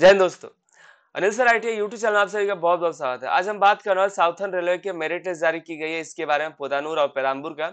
जय हिंद दोस्तों। Anil sir I T YouTube channel आप सभी का बहुत बहुत स्वागत है। आज हम बात कर रहे हैं साउथर्न रेलवे के मेरिट लिस्ट जारी की गई है। इसके बारे में पोदानूर और पेराम्बूर का।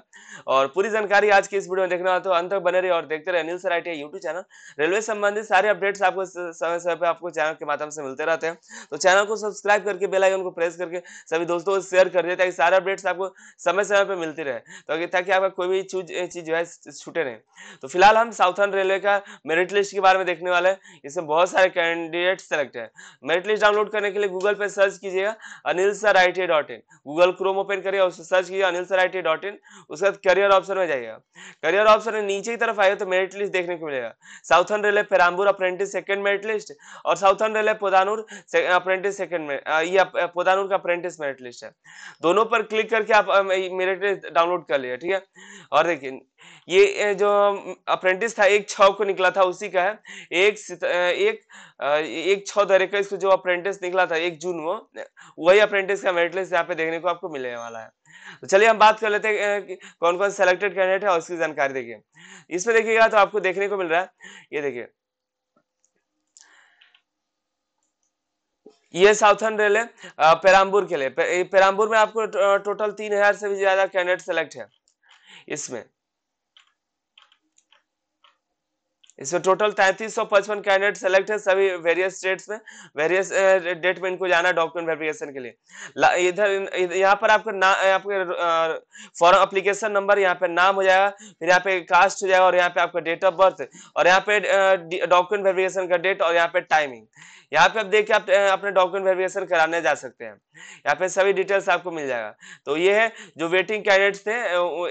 और पूरी जानकारी आज की इस वीडियो में देखने वाला तो अंत तक बने रही और देखते रहे Anil sir I T YouTube channel railway संबंधित सारे अपडेट्स आपको समय समय पे आपको चैनल के माध्यम से मिलते रहते हैं। तो चैनल को सब्सक्राइब करके बेल आइकन को प्रेस करके सभी दोस्तों को शेयर कर दिए ताकि सारे अपडेट्स आपको समय समय पर मिलते रहे। तो ताकि आपका कोई भी चीज़ जो है छूटे नहीं। तो फ़िलहाल हम साउथर्न रेलवे का मेरिट लिस्ट के बारे में देखने वाले हैं। इसमें बहुत सारे कैंडिडेट सेलेक्ट है। मेरिट लिस्ट डाउनलोड करने के लिए गूगल पे सर्च कीजिएगा Anil sir I T dot in Google chrome open करिए और सर्च कीजिए Anil sir I T dot in उसके बाद करियर ऑप्शन में जाइएगा। करियर ऑप्शन में नीचे की तरफ़ आएगा तो मेरिट लिस्ट देखने को मिलेगा। Southern railway Perambur apprentice second merit list और southern railway Podanur apprentice second ये पोदानूर का अप्रेंटिस मेरिट लिस्ट है। दोनों पर क्लिक करके आप मेरिट लिस्ट डाउनलोड कर लिया, ठीक है? और देखिए ये जो अप्रेंटिस था, एक छ को निकला था, उसी का है। एक एक एक छ दरे का, इसको जो अप्रेंटिस निकला था, एक जून को वही अप्रेंटिस का मेरिट लिस्ट यहाँ पे देखने को आपको मिलने वाला है। तो चलिए, हम बात कर लेते हैं कौन कौन सेलेक्टेड कैंडिडेट है और उसकी जानकारी देखिए। इसमें देखिएगा तो आपको देखने को मिल रहा है, ये देखिए। ये साउथर्न रेलवे पेराम्बूर के लिए। पेराम्बूर में आपको टोटल तीन हज़ार से भी ज़्यादा कैंडिडेट सेलेक्ट है, इसमें। इसमें टोटल तैतीस सौ पचपन कैंडिडेट सेलेक्ट है, सभी वेरियस स्टेट्स में वेरियस डेट में इनको जाना डॉक्यूमेंट वेरिफिकेशन के लिए। इधर यहाँ पर आपका ना, आपके फॉरम अप्लीकेशन नंबर यहाँ पे नाम हो जाएगा, फिर यहाँ पे कास्ट हो जाएगा और यहाँ पे आपका डेट ऑफ़ बर्थ और यहाँ पे डॉक्यूमेंट वेरिफिकेशन का डेट और यहाँ पे टाइमिंग यहाँ पे आप देखिए आप अपने डॉक्यूमेंट वेरिफिकेशन कराने जा सकते हैं। यहाँ पे सभी डिटेल्स आपको मिल जाएगा। तो ये है, जो वेटिंग कैंडिडेट्स थे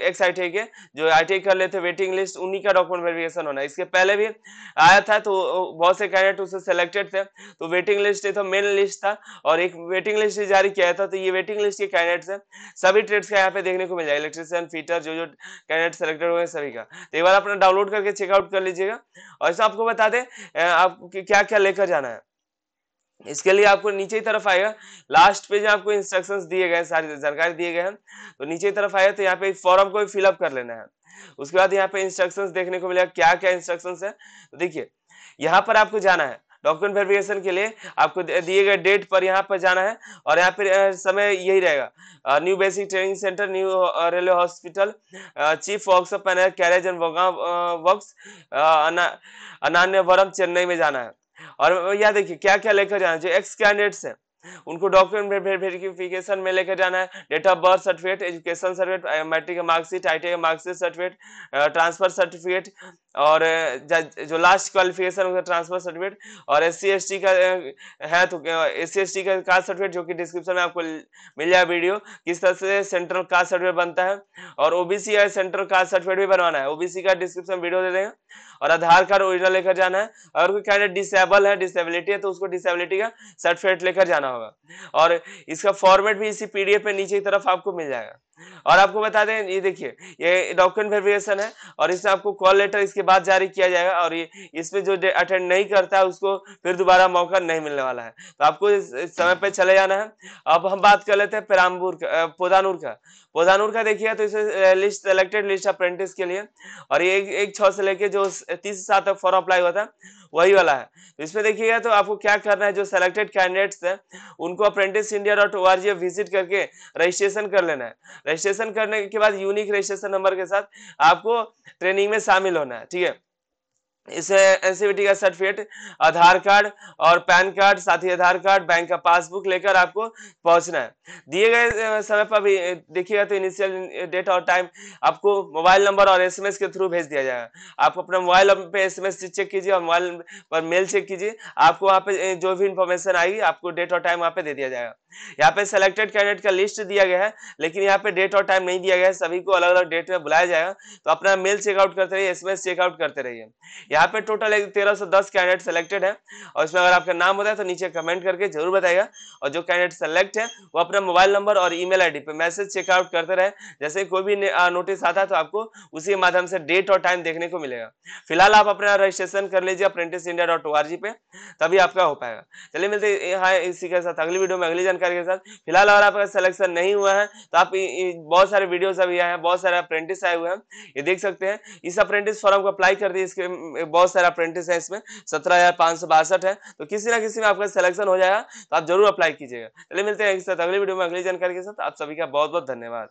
एक्स आई के, जो आई कर लेते वेटिंग लिस्ट उन्हीं का डॉक्यूमेंट वेरिफिकेशन होना इसके पहले भी आया था तो बहुत से कैंडिडेट उससे सेलेक्टेड थे। तो वेटिंग लिस्ट था मेन लिस्ट था और एक वेटिंग लिस्ट जारी किया था। तो ये वेटिंग लिस्ट के कैंडिडेट्स हैं। सभी ट्रेड्स का यहाँ पे देखने को मिल जाएगा। इलेक्ट्रिशियन फीटर जो जो कैंडिडेट सेलेक्टेड हुए सभी का। तो एक बार अपना डाउनलोड करके चेकआउट कर लीजिएगा। और ऐसा आपको बता दें आप क्या क्या लेकर जाना है। इसके लिए आपको नीचे की तरफ़ आएगा लास्ट पेज में आपको इंस्ट्रक्शंस दिए गए सारी जानकारी दिए गए हैं। तो नीचे की तरफ़ आएगा तो यहाँ पे फॉर्म को फिलअप कर लेना है। उसके बाद यहाँ पे इंस्ट्रक्शंस देखने को मिलेगा क्या क्या इंस्ट्रक्शंस है। तो देखिए, यहाँ पर आपको जाना है। डॉक्यूमेंट वेरिफिकेशन के लिए आपको दिए गए डेट पर यहाँ पर जाना है और यहाँ पे समय यही रहेगा। New basic training centre new railway hospital chief workshop carriage and works Ayanavaram, Chennai में जाना है। और यह देखिए क्या क्या लेकर जाना चाहिए एक्स कैंडिडेट्स है। उनको डॉक्यूमेंट वेरिफिकेशन में लेकर जाना है। Date of birth certificate education certificate matric का marksheet I T marksheet certificate transfer certificate और जो लास्ट क्वालिफिकेशन होगा ट्रांसफ़र सर्टिफिकेट और एस सी एस टी का है तो एस सी एस टी का कास्ट सर्टिफिकेट जो कि डिस्क्रिप्शन में आपको मिल जाए वीडियो किस तरह से सेंट्रल कास्ट सर्टिफिकेट बनता है और ओबीसी या सेंट्रल कास्ट सर्टिफिकेट भी बनवाना है। ओबीसी का डिस्क्रिप्शन वीडियो दे देंगे और आधार कार्ड ओरिजिनल लेकर जाना है। अगर कोई कैंडिडेट डिसेबल है डिसेबिलिटी है तो उसको डिसेबिलिटी का सर्टिफिकेट लेकर जाना होगा। और इसका फॉर्मेट भी इसी पीडीएफ पे नीचे की तरफ़ आपको मिल जाएगा। और आपको बता दें ये देखिए ये डॉक्यूमेंट वेरिफिकेशन है और इसमें आपको कॉल लेटर इसके बाद जारी किया जाएगा और ये इसमें जो अटेंड नहीं करता है उसको फिर दोबारा मौका नहीं मिलने वाला है। तो आपको इस समय पे चले जाना है। अब हम बात कर लेते हैं पेराम्बूर का पोदानूर का। पोदानूर का देखिए तो इसे लिस्ट सेलेक्टेड लिस्ट अप्रेंटिस के लिए। और ये एक, छह से लेके जो तीस सात तक फॉर्म अप्लाई हुआ था वही वाला है। तो इसमें देखिएगा तो आपको क्या करना है, जो सेलेक्टेड कैंडिडेट्स हैं, उनको apprentice India dot O R G visit करके रजिस्ट्रेशन कर लेना है। रजिस्ट्रेशन करने के बाद यूनिक रजिस्ट्रेशन नंबर के साथ आपको ट्रेनिंग में शामिल होना है, ठीक है? इस एनसीबीटी का सर्टिफिकेट, आधार कार्ड और पैन कार्ड, साथ ही आधार कार्ड, बैंक का पासबुक लेकर आपको पहुँचना है। दिए गए समय पर भी देखिएगा तो इनिशियल डेट और टाइम आपको मोबाइल नंबर और एसएमएस के थ्रू भेज दिया जाएगा। आप अपना मोबाइल पे एसएमएस चेक कीजिए और मोबाइल पर मेल चेक कीजिए। आपको वहाँ पे जो भी इंफॉर्मेशन आएगी, आपको डेट और टाइम वहाँ पे दे दिया जाएगा। यहाँ पे सेलेक्टेड कैंडिडेट का लिस्ट दिया गया है, लेकिन यहाँ पे डेट और टाइम नहीं दिया गया है। सभी को अलग अलग डेट में बुलाया जाएगा। तो अपना मेल चेकआउट करते रहिए एसएमएस चेकआउट करते रहिए। यहाँ पे टोटल एक तेरह सौ दस कैंडिडेट सेलेक्टेड है, और इसमें अगर आपका नाम होता है तो नीचे कमेंट करके ज़रूर बताएगा और जो कैंडिडेट सेलेक्ट है, वो अपना मोबाइल नंबर और ईमेल आईडी पे मैसेज चेकआउट करते रहे। जैसे कोई भी नोटिस आता है तो आपको उसी माध्यम से डेट और टाइम देखने को मिलेगा। फ़िलहाल आप अपना रजिस्ट्रेशन कर लीजिए अप्रेंटिस इंडिया डॉट ओ पे, तभी आपका हो पाएगा। चलिए मिलते हैं इसी के साथ। अगली वीडियो में अगली जानकारी के साथ। फ़िलहाल अगर आपका सिलेक्शन नहीं हुआ है तो आप बहुत सारे वीडियोस अभी आए हैं, बहुत सारे अप्रेंटिस आए हुए हैं। ये देख सकते हैं, इस अप्रेंटिस फॉर्म को अप्लाई कर दिए, इसके बहुत सारे अप्रेंटिस है इसमें, सत्रह है। तो किसी ना किसी में आपका सिलेक्शन हो जाएगा तो आप ज़रूर अप्लाई कीजिएगा। चलिए मिलते हैं एक साथ अगली वीडियो में अगली जानकारी के साथ। आप सभी का बहुत बहुत धन्यवाद।